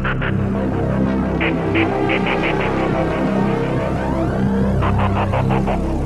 Ha ha ha ha ha!